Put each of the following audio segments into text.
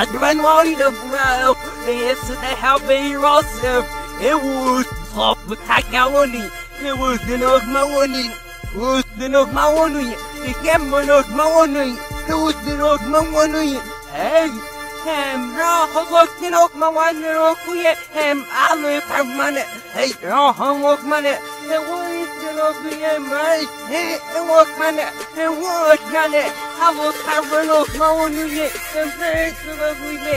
Advan var i the. Yes, they have a roster. It was top with Takawani. It was the North Mawani. It was the North Mawani. It came the North Mawani. It I was the North Mawani. Hey. Hem rahat nok mawani okuye hem alı tamane hey rahat nok mane he wait okuye mai he nok mane he what mane havo tarvan nok mawani hem break okuye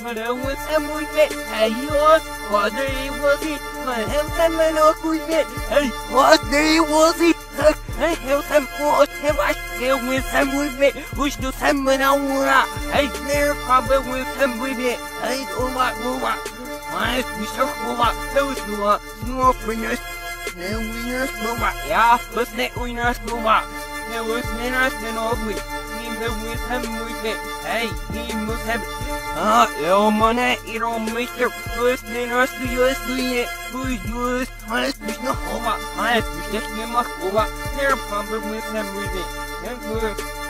hem bat benova hem ret benova kutimi sili mawani hem ai immo sembuite immo semmes tavon hem ai but I was it. But him and man up with it. Hey, day was it? Hey, him and what him I still with him with it. Who's the same when I want Hey, there, probably with him with it. Hey. My, we so oh my, those who are small winners. The winners, oh my, yeah, with it. Hey, he must have. Ah, eu mané, irão meter os meninos do USB, os dois, mas bicho na roupa, mas bicho que me marcou, ter pampa with him with it.